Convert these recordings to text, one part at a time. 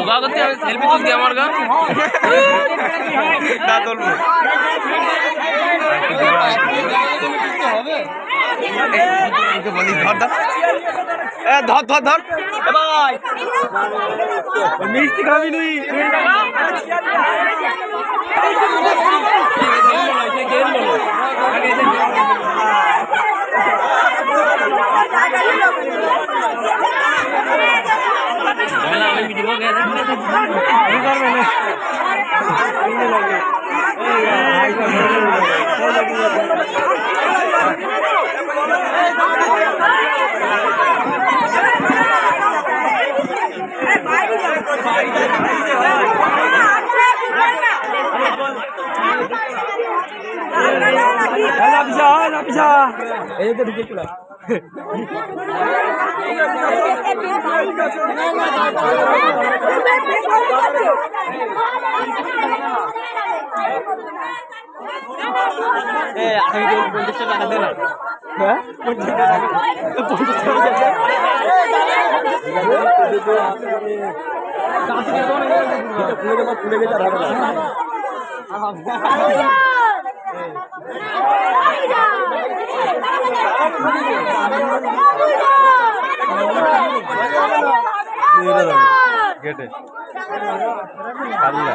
উগা করতে আমি সেলফি তুলতে আমার গা না তুলবো ধর ধর এ ধর ধর ধর মিষ্টি খাবি তুই আমি তো টাকা দে না হ্যাঁ পঞ্চাশ টাকা পঞ্চাশ টাকা ফুলে গেছে গেটে কালিয়া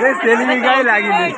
ते सेल्फी काय लागली